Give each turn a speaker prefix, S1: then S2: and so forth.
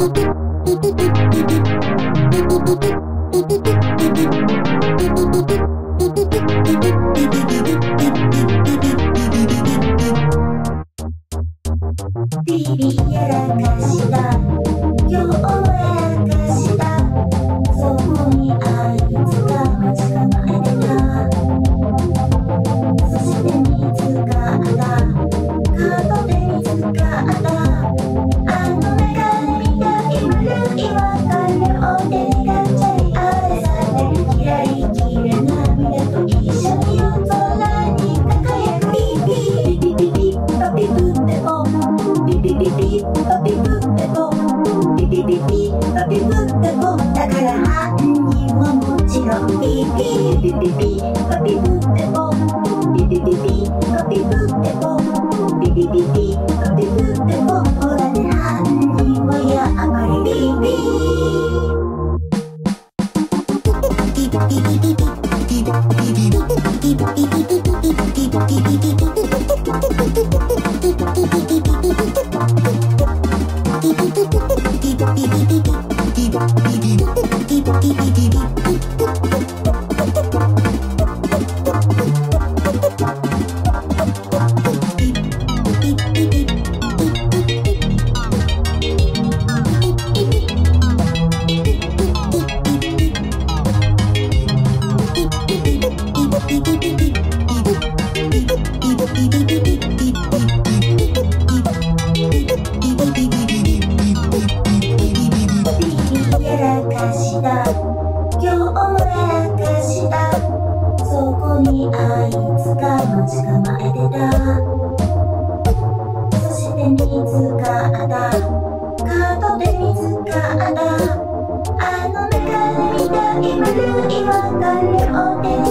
S1: ビビやらかした今日やらかビビビビパピプってポだから犯人はもちろんビビビビビパピプってポビビビビパピプってポビビビビパピプってポほらね犯人はやっぱりビビや捕まえてた。そして見つかったカートで見つかったあの目から見たい丸い別れを手